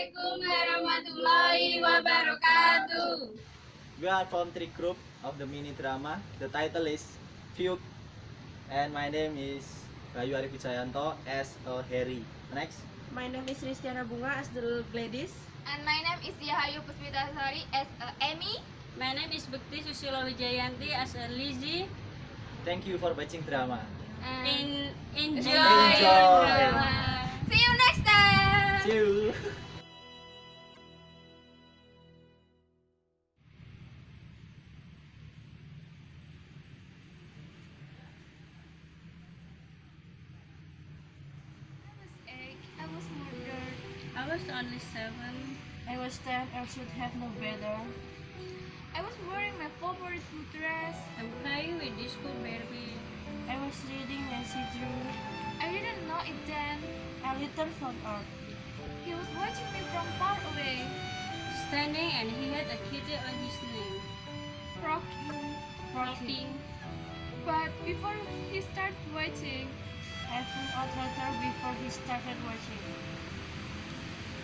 Assalamualaikum warahmatullahi wabarakatuh. We are from three group of the mini drama. The title is Fugue, and my name is Bayu Arif Wijayanto as a Harry. Next, My name is Ristiana Bunga as the Gladys. And my name is Yahayu Puspitasari as a Amy. My name is Bekti Susilo Wijayanti as a Lizzie. thank you for watching drama. And In enjoy, enjoy Enjoy. your drama. See you next time. See you. was only seven. I was 10 I should have known better. I was wearing my favorite dress. I'm playing with disco Barbie. I was reading Nancy Drew. I didn't know it then. A little found out. He was watching me from far away. Standing and he had a kitty on his name. Rocky. Rocky. But before he started watching, I found out later before he started watching.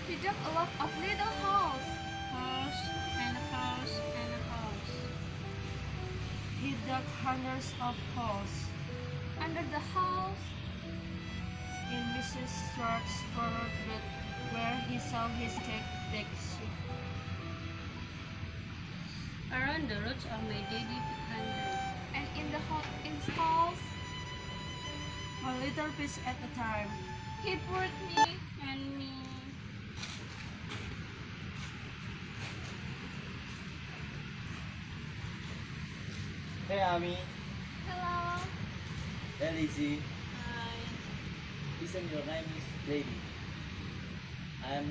He dug a lot of little holes. House and a house and a house. He dug hundreds of holes Under the house, in Mrs. Schwartz's forward bed where he saw his cake bake sheep. Around the roots of my daddy under. and in the ho- in his house, One little piece at a time. he put me And me. Hey Amy, hello. Lizzie. Hi. Listen, your name is Lady. I'm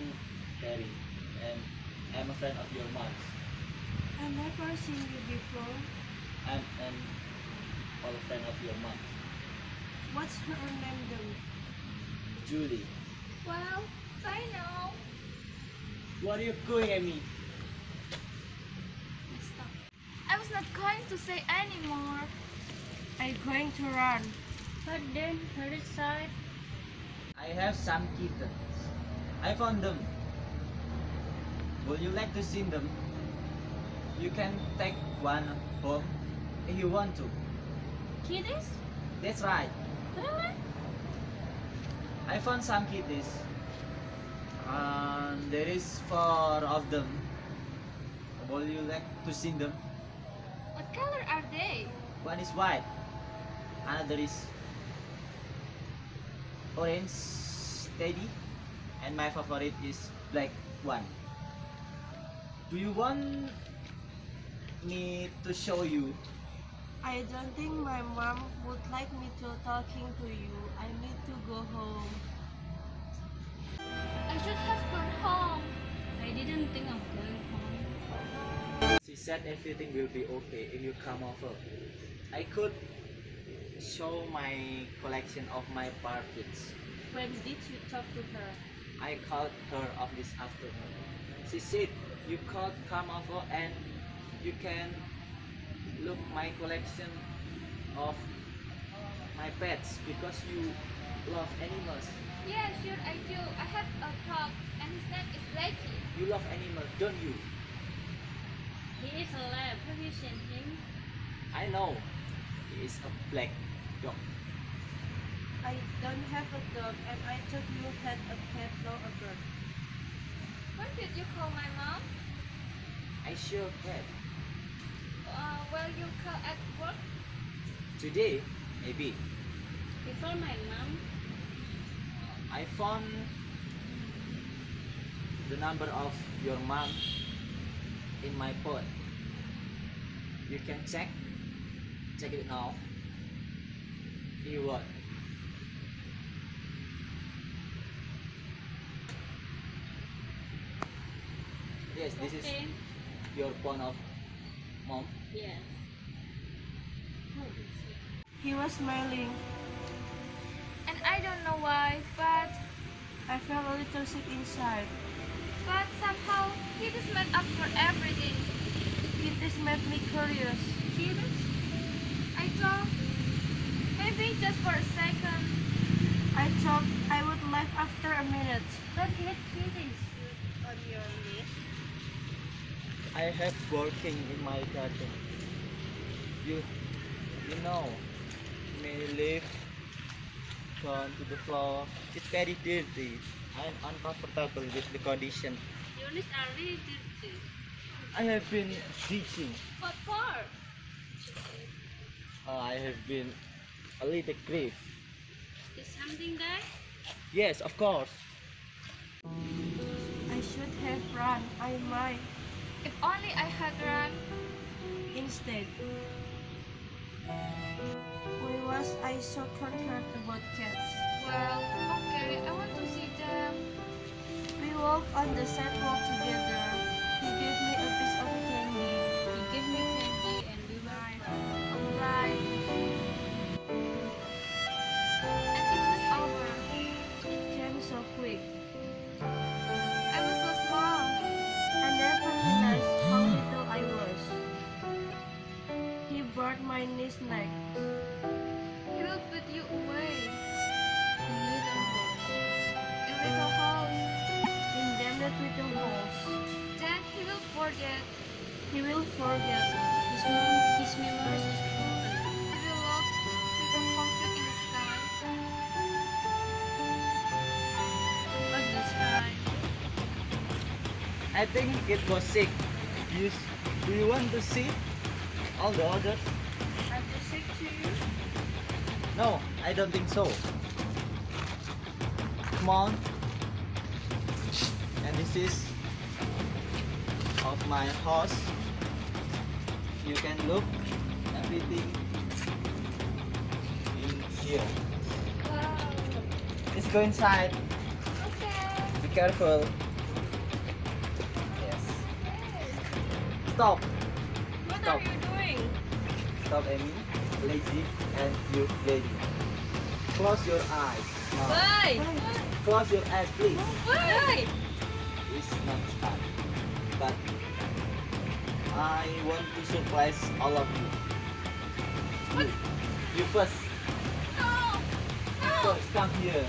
Terry, and I'm a friend of your mom's. I've never seen you before. I'm an old friend of your mom, What's her name though? Julie. Well, I know. What are you going at me? Stop. I was not going to say anymore. I'm going to run. But then her side. I have some kittens. I found them. Would you like to see them? You can take one home if you want to. Kitties? That's right. Really? I found some kitties. And there is four of them. Would you like to see them? What color are they? One is white. Another is orange steady. And my favorite is black one. Do you want me to show you? I don't think my mom would like me to talking to you. I need to go home. Said everything will be okay if you come over. I could show my collection of my parrots. When did you talk to her? I called her off this afternoon. She said you could come over and you can look my collection of my pets because you love animals. Yeah, sure I do. I have a dog and his name is Blackie. You love animals, don't you? He is alive. Have you seen him? I know. He is a black dog. I don't have a dog and I thought you had a cat or a bird. When did you call my mom? I sure have. Uh, will you call at work? Today, maybe. Before my mom. I found the number of your mom in my phone. You can check. Check it now. You what? Yes, this is your phone of mom. Yes. He was smiling. And I don't know why, but I felt a little sick inside. But somehow he just made up for everything. Kitties made me curious. Curious? I thought maybe just for a second. I thought I would laugh after a minute. Don't hate kitties. on your list? I have working in my garden. You, you know, may leaf gone to the floor. It's very dirty. I'm uncomfortable with the condition. Your knees are really dirty. I have been teaching. What for? Uh, I have been a little grief. Is something there? Yes, of course. I should have run. I might. If only I had run. Instead, why was I so concerned about cats? Well, okay, I want to see them. We walked on the sidewalk together. He gave me a He my niece neck. He will put you away In little house. in little house. In damned little holes. Then he will forget. He will forget. His mom, his memories is broken. He will look with a comfort in the sky. But the sky. I think it was sick. You, do you want to see all the others? No, I don't think so. Come on. And this is of my house. You can look everything in here. Wow. Let's go inside. Okay. Be careful. Yes. Stop. What Stop. are you doing? Stop, Amy. Lazy and you lady. Close your eyes. Now. Bye! Close your eyes, please. Bye! It's not start. But I want to surprise all of you. You, you first. No. No. First, come here.